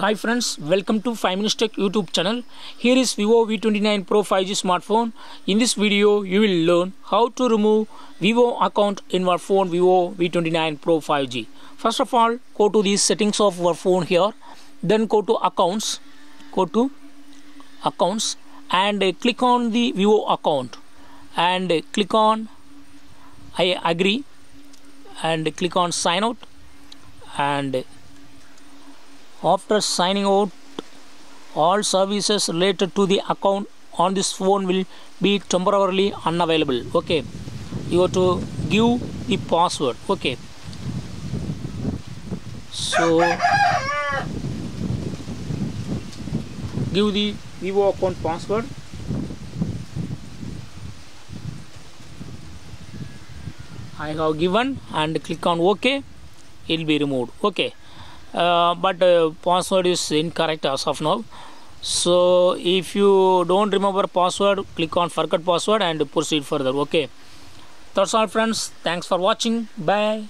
Hi friends, welcome to 5 Minutes Tech YouTube channel. Here is Vivo V29 Pro 5G smartphone. In this video, you will learn how to remove Vivo account in your phone Vivo V29 Pro 5G. First of all, go to the settings of your phone here. Then go to accounts. Go to accounts and uh, click on the Vivo account and uh, click on I agree and click on sign out and after signing out all services related to the account on this phone will be temporarily unavailable. Okay. You have to give the password. Okay. So give the vivo account password. I have given and click on OK it will be removed. Okay uh, but uh, password is incorrect as of now. So if you don't remember password click on forget password and proceed further okay? That's all friends. Thanks for watching. Bye